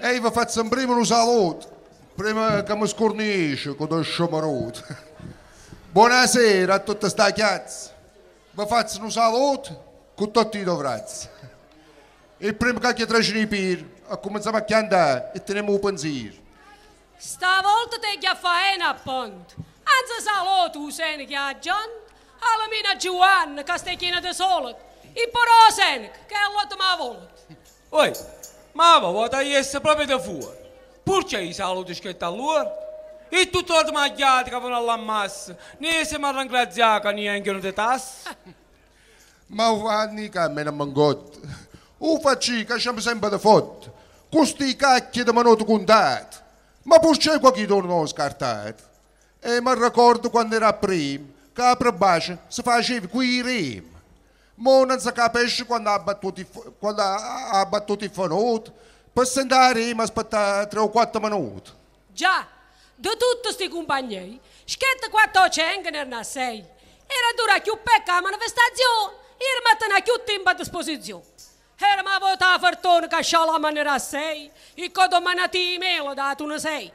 E vi faccio un saluto, prima che mi scornisce con il sciamaruto. Buonasera a tutta sta chiazza. Vi faccio un saluto con tutti i dovrati. E prima che trascini i pir, cominciamo a chiantare e teniamo un pensiero. Stavolta te che fai a ponte. Anzi saluto Usen che ha John, alla mina Giovanna che stai china da solo. E però Usen che è l'otto ma voluto. Oi, ma va, vuota essere proprio da fuori. Perché i saluti a loro? E tutto il mangiato che vanno alla massa, ne siamo ringraziati neanche non ti tassa. Ma vanni che me ne mangot. O facci che sempre da foto. Questi cacchi di minuto contato. Ma c'è qualche torno scartato. E mi ricordo quando era prima, che a Prebacia si faceva qui rem. Ma non si capisce quando ha battuto i, quando ha battuto i fanuto. Per sentare rem aspettare 3 o 4 minuti. Già, di tutti questi compagni, schetta 400 ne 6. Era dura più pecca la manifestazione, era mettono più tempo a disposizione. Era ma vota a fortuna che c'ha la maniera 6, e che domani ti email dato una 6.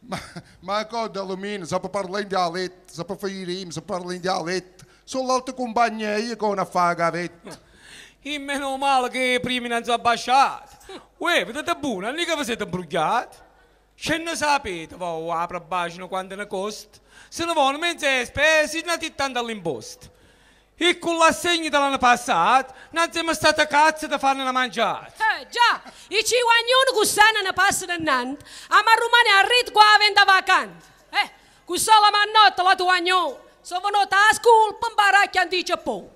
Ma, ma cosa alluminio, se parlare in dialetto, se fare i rem, se parla in dialetto. Sono l'altra compagnia che una fa gavetta. E meno male che prima non si è abbasciato. Uè, vedete buono, non è che vi siete imbrugliati. Ce ne sapete, voi apre bacino quando ne costa. Se ne vanno mezze spese, non ti tanto all'imposto. E con l'assegno dell'anno passato, non siamo stati cazzo da farne una mangiata. Eh, già, i ci guagnoni che stanno ne passano innanzi, a ma a rit qua a venda vacante. Eh, che sola mannotta la tua guagnone, a scuola per imparare che dice po'.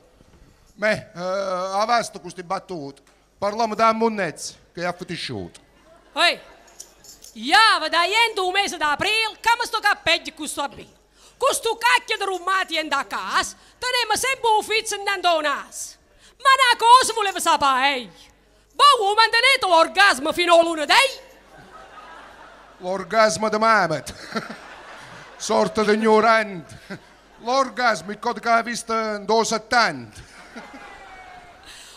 Beh, eh, avanti questi battuti. Parliamo da monnezza, che è affettisciuto. Ehi, io da ieri un mese d'aprile, come sto cappello che sto bene. Questo cacchio di rumati in da casa, teniamo sempre un ufficio andando a nas. Ma una cosa volevo sapere, voi mantenete l'orgasmo fino a lunedì? L'orgasmo di Mehmet. Sorta di ignorante. L'orgasmo è quello che ha visto in 270.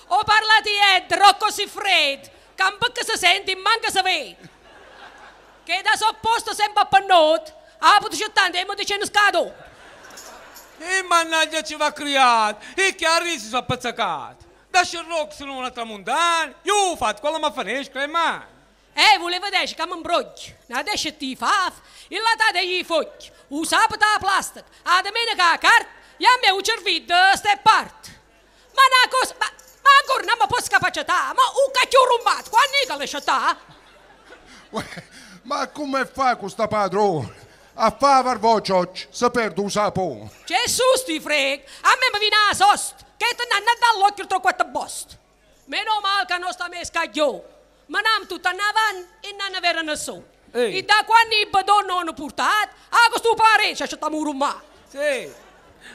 O parlate di Rocco si freddo, che un po' che si sente manca si vede. Che da sopposto sempre appannato, a potuto città e mi dicendo scado. E mannaggia ci va creato, e che a risi sono appazzacato. Da Sherlock sono una tramontana, io ho fatto quello che mi fanesco, ma... E volevo dire che mi imbroglio, adesso ti fa, il latate gli fogli, sabato a plastica, a domenica a carta, e a me un cervello da ste parte. Ma una cosa, ma, ma ancora non mi posso capacità, ma un cacchio rubato, quando è che le città? Ma come fa questa padrone? A fare voce oggi, si perde un sapone. Gesù sti freg, a me mi viene a sost, che te non dall'occhio troppo quattro bost. Meno male che non sta me scaglio, ma non tutto in avanti e non avere nessuno. Ehi. E da quando i badoni non hanno portato, a questo pare c'è un rumà. Sì,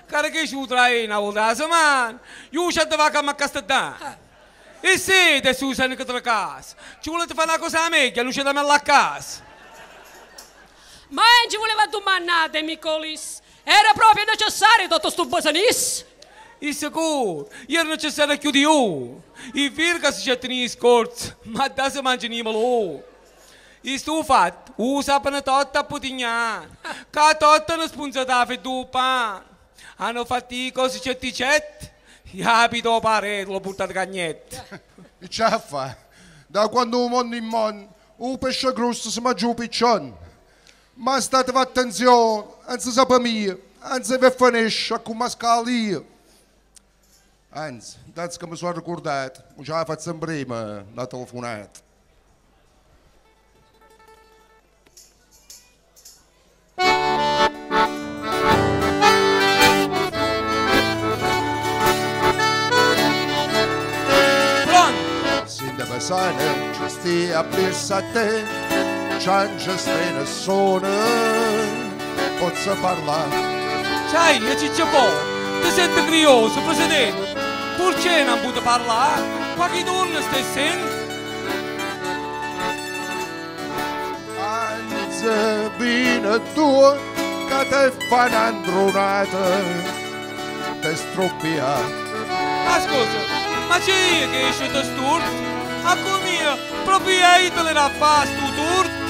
care che ci utrai una volta a settimana, io ci andavo a cama a E se te che te la casa, ci volete fare una cosa a me, che non c'è da me alla casa. Ma non ci voleva domandare, Micolis, era proprio necessario tutto sto business? E sicuro, io non c'è stato più di io. I virga si c'è tenuto scorso, ma da se mangia nimalo. Sto fatto, usa per totta a putigna, che totta non spunzata per due pan. Hanno fatto i cose certicette, e abito pare, l'ho portato cagnette. E ce la fa? Da quando un mondo in mondo, un pesce grosso si mangia un piccione. Ma state attenzione, anzi sapete mia, anzi vi finisce con mascalia. Anzi, dato che mi sono ricordato, mi già fatto prima la telefonata. Sin da sana, ci stia a te, c'è già stai nessuno, posso parlare. Sai, io ci c'è po', ti senti curioso, presidente. Perché non puoi parlare? Qualche donna stai sentendo? Anzi, vino tu che te fa un'andronata, te struppia. Ma scusa, ma c'è io che esce da sturto? A mia, proprio hai te l'era fatto turno.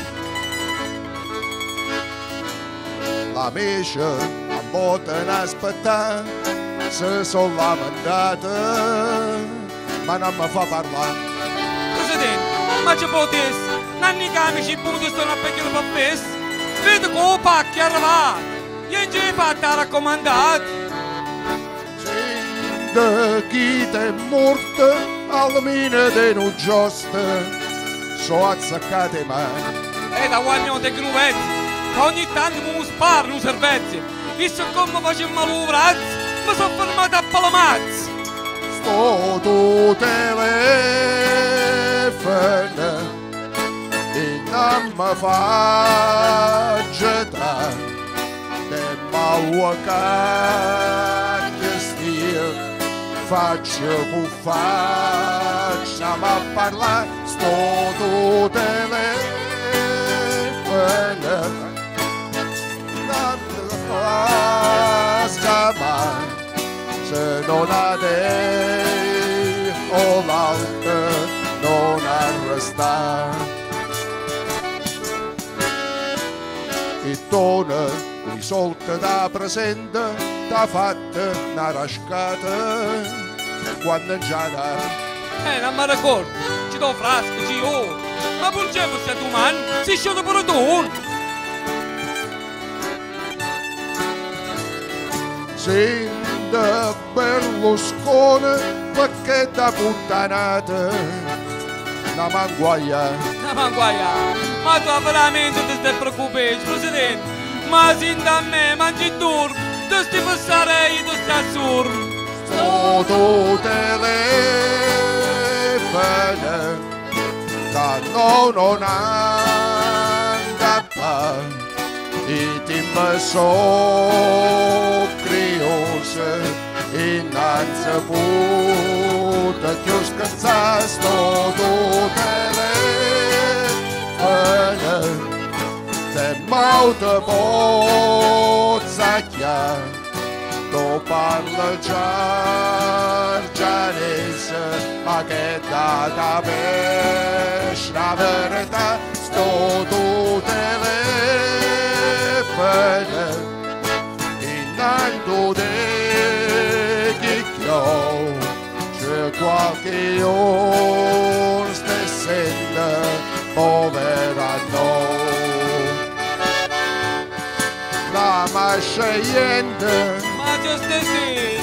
La mesce a botten aspettar se sono lamentata ma non mi fa parlare Presidente, ma ci potessi, nanni camici punti stanno a pecchiare per festa. Vedo che il pacchi è arrivato. Io già hai fatto a raccomandare. Sinde chi è morta alla mine di non giusta sono azzaccate mani E da guaglione dei gruvetti, che ogni tanto mi sparano i servizi. Visto come facciamo lo braccio, mi sono fermato a palamazzi. sto tu telefono e non mi fa gettare de maua che stia faccio cu faccia ma parlare sto tu telefono non la scamare se non ha dei o l'altro non arrestare. E tona risolta da presente, t'ha fatta una rascata quando già da Eh, non mi ricordo, ci do frasco, ci ho. Ma fosse tu man, si scioglie pure tu. Senta Berlusconi perché da puttanata una manguaia No, ma guaia, ma tu veramente ti stai preoccupando, Presidente. Ma sin da me, mangi turbo, tu stai passare io, tu stai assurdo. Todo telefono da no non andava e ti so criose innanzi puta che scherzare sto telefono te mauta pozza chiara Tu parla giargianese, ma che data pesce la verità, sto tu telefono, innanto te chicchio, c'è qualche ora stessenda, povera no. La Ma tu stessi,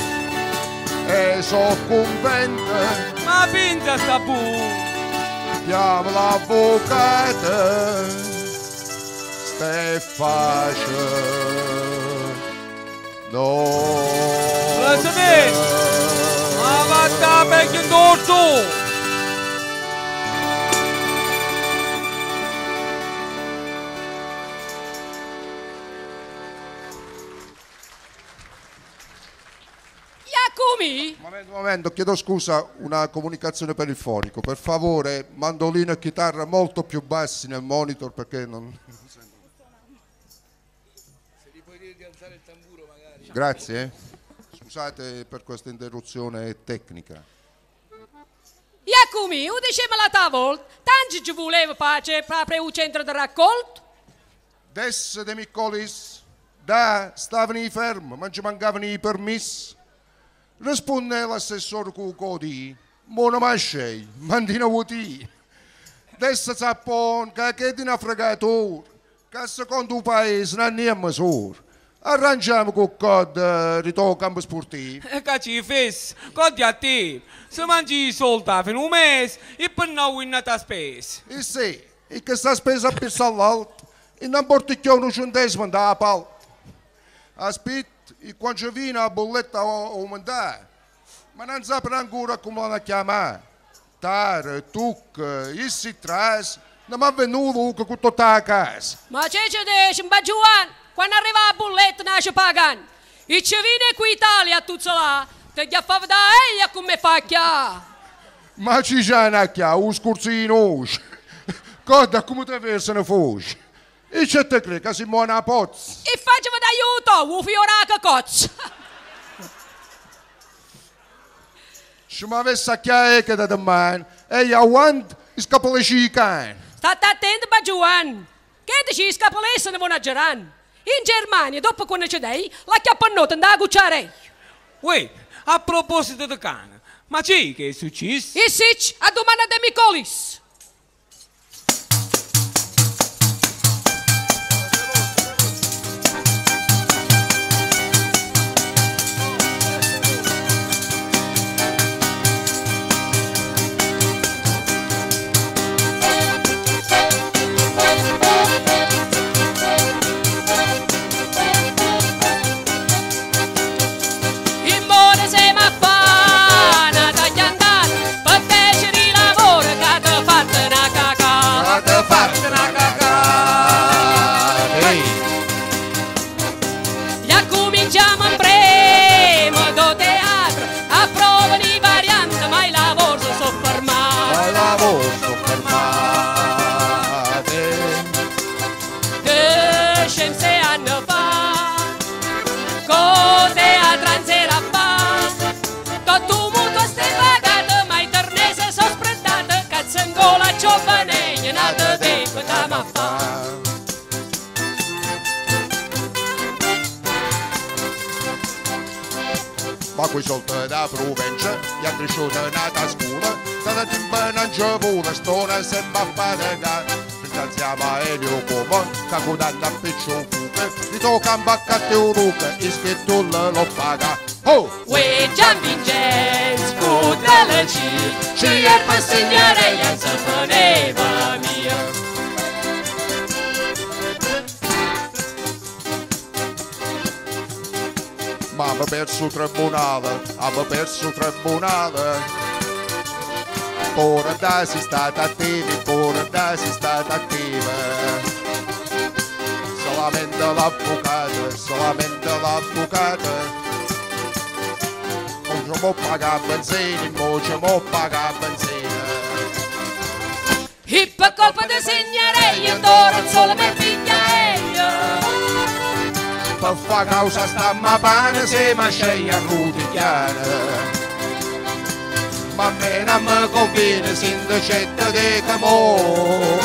e so conventa ma pinta sta pu. chiama l'avvocata Stefano no Presidente, ma vatta a becchio in dorso. Iacumi, momento, momento, chiedo scusa, una comunicazione per il fonico. Per favore, mandolino e chitarra molto più bassi nel monitor perché non... Grazie. eh. Scusate per questa interruzione tecnica. Iacumi, o diceva la tavola, tanto ci voleva pace proprio il centro di raccolto. Adesso de Miccolis, da, stavano fermi, ma ci mancavano i permessi. Risponde l'assessore con codi, buona mascei, mandina vuoti. Adesso sappon che che di una fregatura, che secondo il paese non è misura. Arrangiamo con cod ritocco campo sportivo. E che ci fes, codi a te. Se mangi i soldi a un mese, e poi non hai nata spesa. E sì, e che sta spesa per all'alto, e non porti più un centesimo da pal. Aspetta, e quando viene la bolletta aumentare, ma non sapere ancora come la chiamare. Tare, tuc, e si tras, non mi è venuto con tutta la casa. Ma c'è c'è dice, ma Giovanni, quando arriva la bolletta nasce pagando. E ci viene qui Italia a tutto là, te gli fa da eia come fa chià. Ma ci c'è una chiave, un scursino. Guarda come te versa ne fugi. E c'è te credi che si muore a pozzo. E facciamo d'aiuto, un fioraca cozzo. Se mi avesse a chiave che da domani, E avanti, scapolesci i cani. State attento, ma Giovanni. Che dici scapolesse ne girare? In Germania, dopo quando c'è dei, la chiappannota andava a cucciare. Uè, a proposito di cane, ma c'è che è successo? E sì, a domanda de Micolis. Ma qui soldi da provincia, gli altri sono nati a scuola, da tempo non ci vuole, stona sempre a faticare. Ringraziamo a Elio con tanto a piccio fuga, gli tocca un baccate un ruga, e scritto lo paga. Gian Vincenzo, scusa la ci, ci è per segnare gli anzafaneva abbiamo perso il tribunale, abbiamo perso il tribunale. Pure da si stata attivi, pure da si stata attiva. Solamente l'avvocato, solamente l'avvocato. Non ci può pagare benzina, non ci può pagare benzina. Per colpa di d'oro solo per Per fa causa sta ma pane se ma sceglie a rutigliare. Ma me non mi conviene indecetta di camo.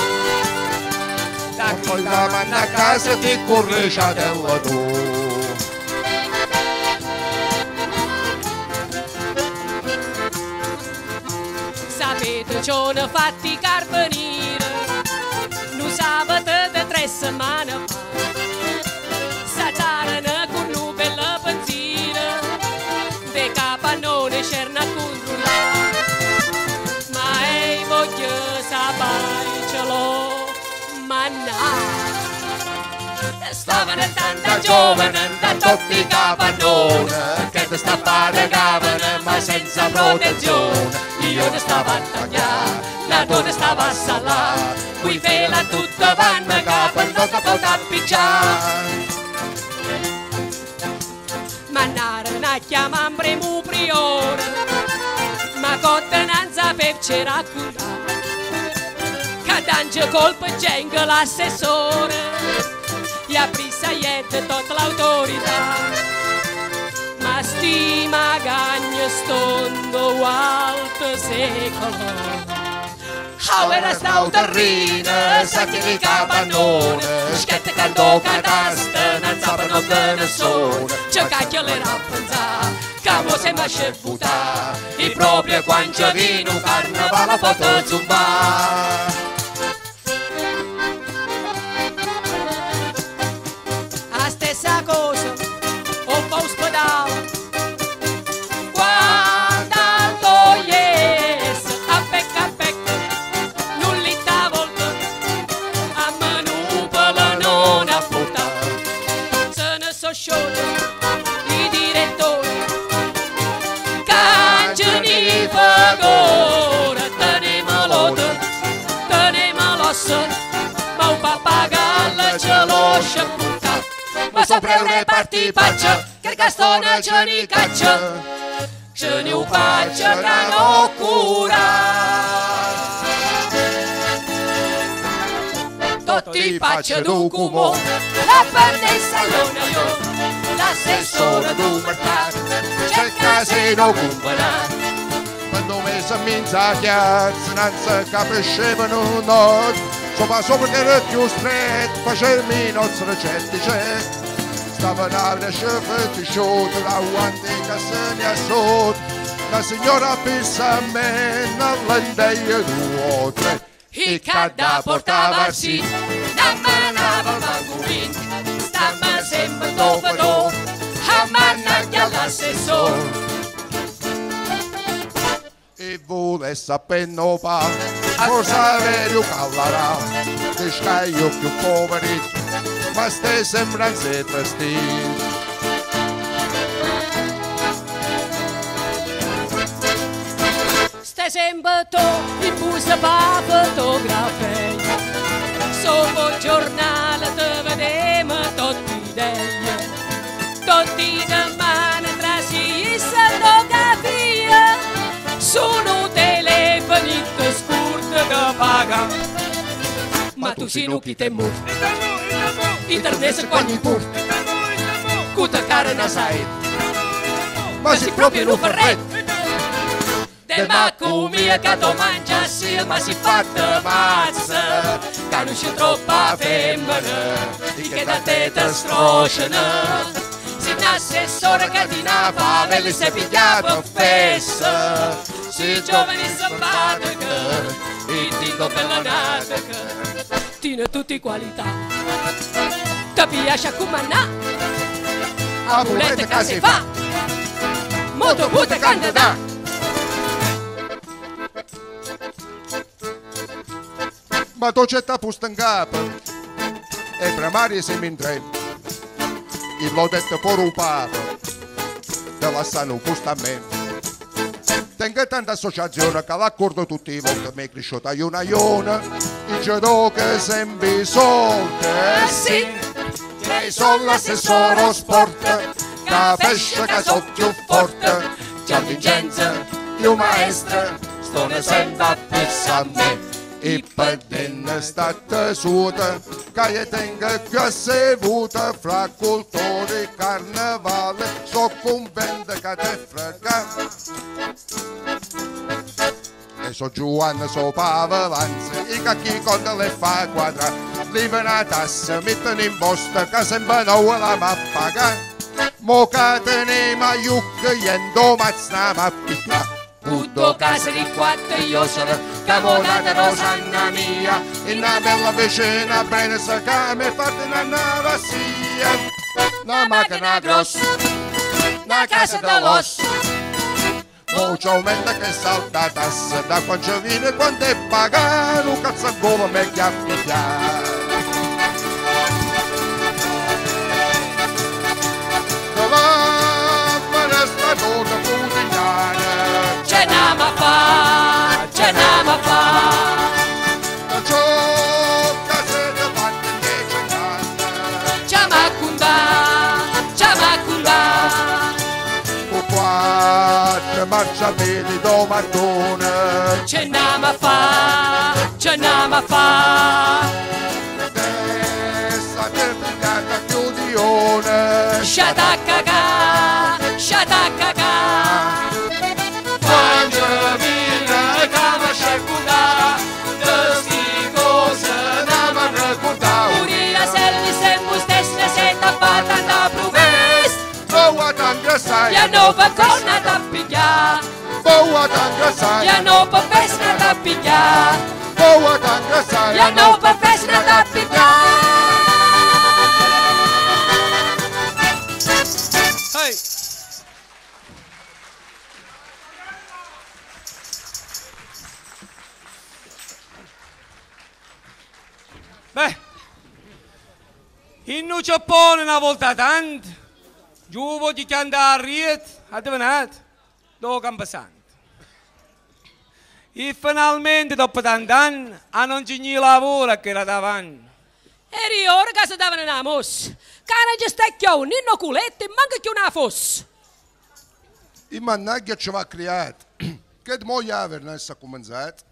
Da poi la manda a casa ti correggia della tu. Sapete ci hanno fatti carpenire Nu sabato de tre settimane mannà Stavano tanta giovane da tutti i capannoni Che ti sta pagavano ma senza protezione. io ne stavo a tagliare, la donna stava a salare, qui vela tutta vanno capo non capo da picciare. Mannare una chiamambre mu priore, ma cottenanza per c'era Cadange colpa genga l'assessore, e apri saiette tutta l'autorità. Ma sti magagno stondo alto secolo. Ora sta un terrino, sa che mi capannone. Schiette cantò cataste, non sapano che ne sono. C'è cacchio le rappenzà, camo se ma scevuta I proprio quando vino carnevale foto zumba ma sopra un reparti paccia che il castone ce ne caccia ce ne un faccia che non cura tutti faccia d'un cumo la perdessa non io l'assessore d'un mercato c'è il casino cumpana Quando mi si minzacchiat, non si capiscevano not, sopra sopra che era più stretto, facermi nozze recettice. Stava nave scefe, sciolto, la guante che se ne assot, la signora pensa a me, non l'endeia due o tre. I cadda portava sì, da manava il bancurin, stava sempre dopo dopo, a mannaggia l'assessore. E vuole sapere no pa, forse avere un callarà, che scaglio più poveri, ma ste sembranze trasti. Sempre tu in busta pa fotografie, sopra giornale te vedemo tutti dei, tutti da ma tu si non chi te mu, internet quando in pur, cuta cara na sai, Ma si proprio non fa farret. Del macco mia che tu mangia sì, ma si fatta mazza, che non c'è troppa femmina, di che da te te strosciano. Si l'assessore che ti na favela si pigliava fessa, si giovani simpatica, e dico bella natica, tiene tutti qualità, ti piace come na, a bulette che si fa, molto butte candidata. Ma tu c'è ta pusta in capo, e primaria siamo in tre, il l'ho detto pure un papa, te la sanno pusta a me. Tengo tanta associazione che l'accordo tutti i volti mi è cresciuta iona iona, gioco che sempre soldi, eh sì, lei sono l'assessore sport, che pesce che so più forte, c'è Vincenzo, più maestra, sto sempre a fissa a me. E per denne sta tessuta, che io tengo più assevuta, fra cultura e carnevale, so convento che te frega. E so Giovanni, so Pavelanzi, i cacchi con le fa quadra, livano a tassa, mettono in posta, che sembra non la ma paga. Mo che teniamo a iucca, yendo mazza ma picca. Tutto casa di quattro io sono cavolata Rosanna mia. In una bella vicina bene sa che mi fate una navassia. Una macchina grossa, una casa da los Voce aumenta che salta tassa Da quando viene quando è pagato Un cazzo a gola me che appicchiare Tutta quotidiana Ce n'ama fa, quattro marciapiedi do mattone Ce n'ama fa, ce n'ama fa Testa che pigliata chiudione. Sciata cagà, sciata cagà. Mangia vina cama sciacquuna De sti cose andiamo a ricordare Uria selli se stessa se tappata da promes Boa t'ingrassai Ya no va con a pigliare T'ingrassai Ya no pa pesca da pigliare Boa t'ingrassai Ya no pa pesca da pigliare Hey. Beh, in Giappone una volta tanto, giù voglio che andare a Riet, a divenato, dove Camposanto. E finalmente dopo tanti anni, a non c'è niente lavoro che era davanti. Eri ora che si davano una mossa. Cane già stecchio, ninno culetto e manca più una fossa. I mannaggia ci va creato. Che mo aver non sa cominciato.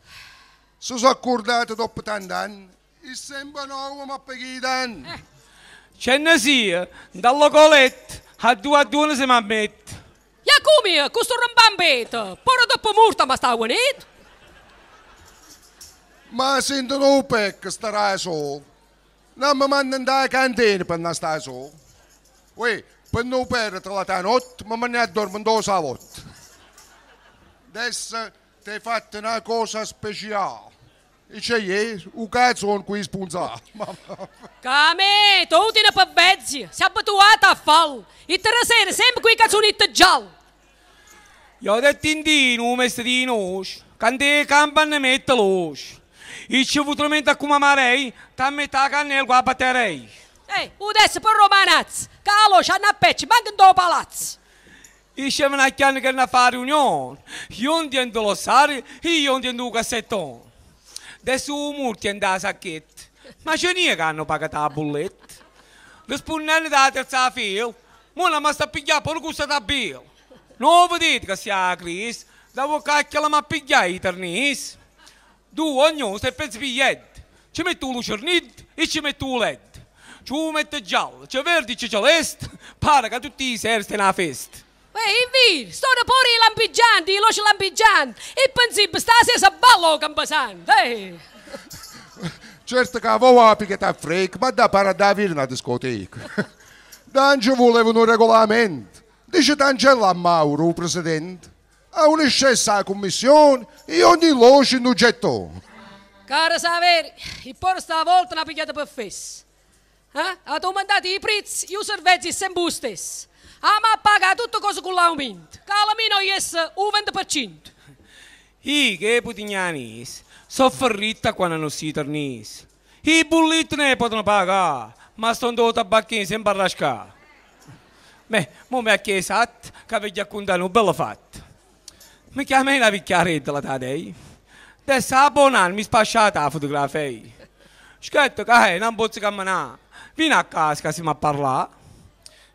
Si sono accordati dopo tanti anni. E sembra nuovo ma per chi Ce ne sia, dalla coletta, a due a due si mi ammette. Ja come, questo rambambetto, pure dopo morta ma sta venendo. Ma sento un pecco, starai solo. Non mi mandano da cantina per non stare solo. Uè, per non perdere la notte, ma me ne addormo in due salotti. Adesso ti hai fatto una cosa speciale. E c'è ieri, un cazzo con cui spunzare. Come, tu ti ne per bezzi, sei abituato a fallo. E te la sera sempre quei cazzonetti gialli. Io ho detto in dino, un mese di noce, quando le campane mette l'oscio. E ci vutramente a come amarei, ti metà la cannella qua batterei. Ehi, adesso per romanazzi, che la loce hanno a pecci, manca in due palazzi. E ci vengono a chiamare che ne fa riunione. Io intendo lo sare e io intendo un cassettone. Adesso un murti è da sacchetta. Ma c'è niente che hanno pagato la bolletta. Le spunnelli da terza fila, ma la sta a pigliare per gusto da bill. Non vedete che sia la crisi? Devo cacchio la pigliare i ternis. Tu ognuno se pensi pigliette. Ci metto un lucernid e ci metto un led. Ci metto giallo, c'è verde e c'è celeste. Pare che tutti i seri stiano a festa. Ehi, invece, sto pure i lampeggianti, i loci lampeggianti. E pensi, stasera si ballo campasante. Ehi. Certo che avevo la pichetta frega, ma da para da vire una discoteca. Dange volevano un regolamento. Dice D'Angelo a Mauro, il presidente. A una scessa commissione e ogni loce in un gettone. Cara Saveri, il porto stavolta una pigliata per fess. Eh? Ha domandato i prezzi, io servizi sempre lo stesso. Ah, ma paga tutto cosa con l'aumento. Che almeno è un 20%. I che putignanis, soffritta quando non si tornis. I bulletti ne possono pagare, ma sono due tabacchini sempre a rascare. Beh, mo mi ha chiesto che avete raccontato un bello fatto. Mi chiamai una picchiaretta la tadei. Adesso abbonare mi spasciata la fotografia. Schetto che non posso camminare. Vieni a casa che a parlare.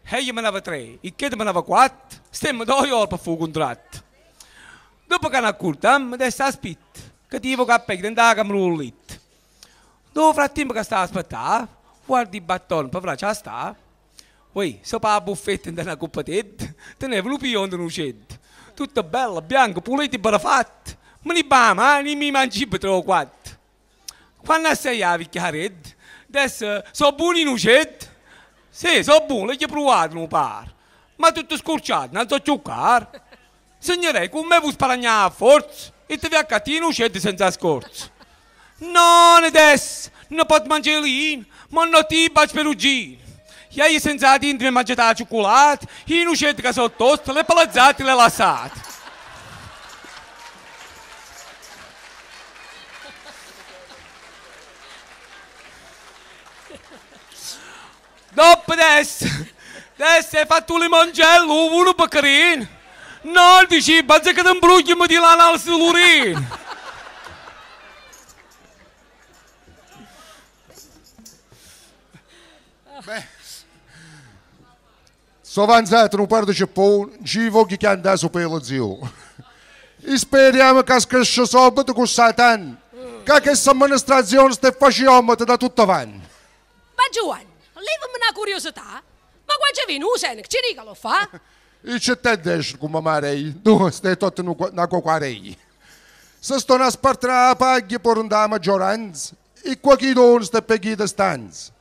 E io me ne avevo tre, il che me ne quattro. Stiamo due ore per fare un contratto. Dopo che ne accorgiamo, adesso aspetta, che ti a pecca dentro la camera un letto. Dopo frattempo che sta a aspettare, guardi il battone per farci sta. Poi, sopra la buffetta in una coppa di tenevo l'upione in un ceddo. Tutto bello, bianco, pulito e barafatto. Ma ne bama, ne mi mangi per tre o quattro. Quando sei a picchiaredda, adesso sono buoni in ceddo. Sì, sono buono, l'ho provato, non pare. Ma tutto scurciato, non so giocare. Signore, come vuoi sparagnare a forza? E ti a catino scende senza scorzo. Non adesso, non posso mangiare lì, ma non ti baci perugini. Ieri senza tinta mi mangiate la cioccolata, i nucetti che sono tosti, le palazzate e le lassate. Dopo adesso, adesso hai fatto un limoncello, uno baccarino. No, dici, pensa che ti imbrugli di l'analisi dell'urina. Beh, sono avanzato un par di cipponi, ci voglio che andare su per lo zio. E speriamo che cresce subito con Satan. Che questa amministrazione sta facendo da tutto avanti. Ma Giovanni, levami una curiosità. Ma qua c'è venuto, che ci dica lo fa? E c'è te desce come marei, tu stai tutto una coquarei. Se sto a spartare la paglia per andare a maggioranza, e qualche dono sta per chi stanza.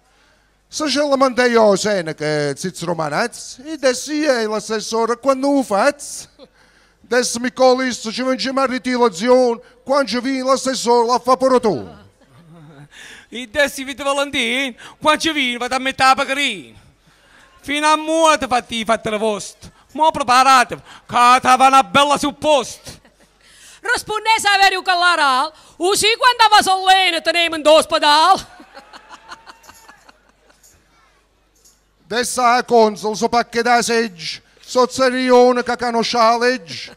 Se ce la mandai io sena che si romanazzi, e adesso è l'assessore quando lo faccio. Adesso mi collisto, ci vengiamo a ritirazione, quando viene l'assessore la fa per tu. E adesso vedi Valentino, quando ci viene vado a mettere la pagarina. Fino a muoio ti fatti fatti la vostra. Ma preparatevi, che ti va una bella supposta. Risponde Saverio Callaral, usi quando va sollene tenemo in ospedale. Adesso a consul so pacche da seggi, so zerione che conosce la.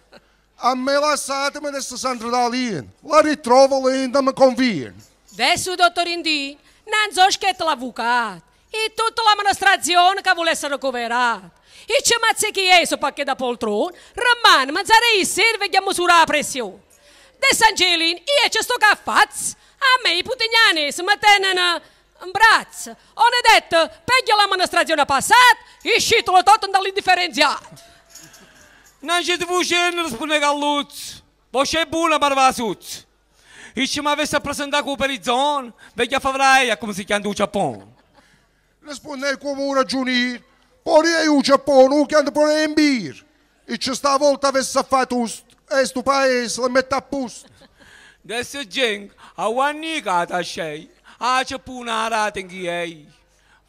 A me lasciatemi adesso Sandra Dalien, la ritrovo linda, mi conviene. Dottor Indi, non so che l'avvocato e tutta l'amministrazione che volesse recuperare. E c'è mazze chi è so pacche da poltrone, rimane, ma sarei serve di misurare la pressione. Adesso Angelin, io ci sto che faccio. A me i putignani si mettono in braccio. Ho detto, peggio l'amministrazione passata, e scitolo tutto dall'indifferenziato. Non ci devo scendere, spune buona per la suzzo. E se mi avesse presentato con Perizzone, vecchia favraia, come si chiama il Giappone. Risponde come un ragioniere. Poi io il Giappone, non chiamo pure in bir. E ci stavolta avesse fatto questo paese, lo mette a posto. Adesso gente, a guanni cata scei, a c'è una rata in chi è.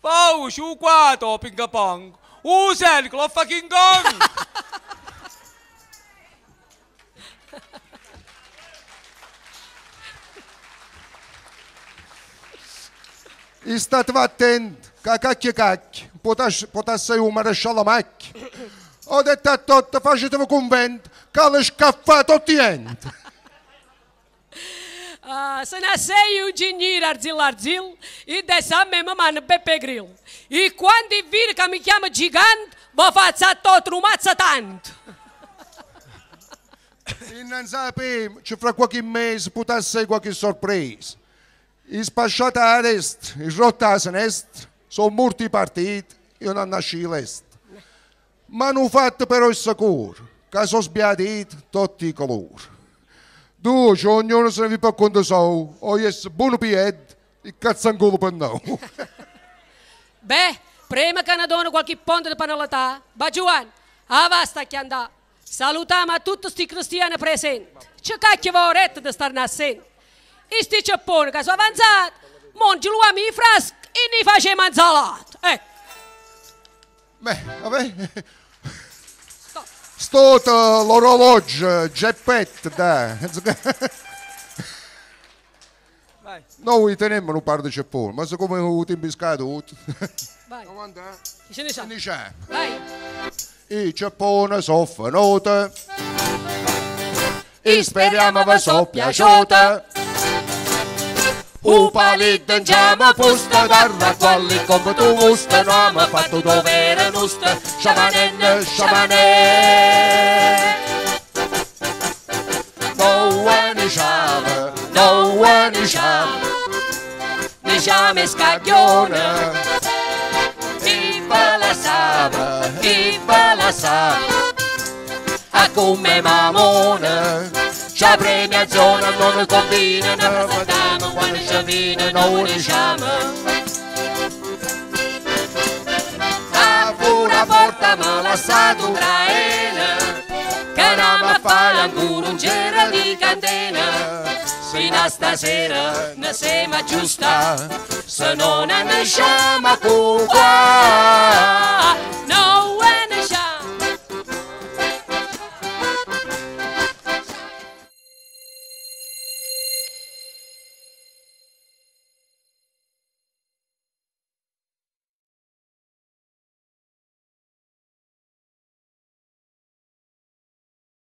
Poi, su qua, ping pong. Usa il lo fucking gong. E state attenti, che cacchio cacchio, potesse un maresciallo la macchia. Ho detto a tutti, facetevi convento, che le scaffa tutti enti. Ah, se ne sei un ingegnere arzil arzil e adesso a me mi manda Beppe Grill. E quando vire che mi chiama gigante, vi faccio a tutto un mazza tanto. E non sapevo, ci fra qualche mese potesse essere qualche sorpresa. I spasciati a est, i rotti a sinistra, sono molti partiti, io non nasci l'est. Ma hanno fatto però il sicuro, che sono sbiaditi tutti i colori. C'è ognuno se ne vi per conto so, o yes, buono piede, il cazzangolo per noi. Beh, prima che ne dono qualche ponte di panalità, va Giovanni, avasta che andà. Salutiamo a tutti questi cristiani presenti. C'è cacchio vorrete di stare nascendo. E sti ciapponi che sono avanzati, mangiano i fraschi e ne facciamo insalata. Ecco. Beh, vabbè. Sto l'orologio, Geppetto, dai. Vai. Noi teniamo un par di cepponi, ma siccome ho tempo scaduto, Vai, come andà? chi se ne sa? Finisce. Vai. I cepponi sono venuti. E speriamo vi sono piaciute. Un panit d'en jama fusta, pustă, qual racoli com tu gustă, nu am făcut No ho nustă, șamanen, șamanen. Nouă ni nouă nișamă, nișame scagionă, viva la savă, viva la a acum e Mamona. C'ha premiazione, non conviene, non vediamo quando ci viene, non diciamo. Apro una porta ma lasciato un traene, che non mi fai ancora un giro di candela. Fino a stasera ne siamo giusta, se non ne siamo qua.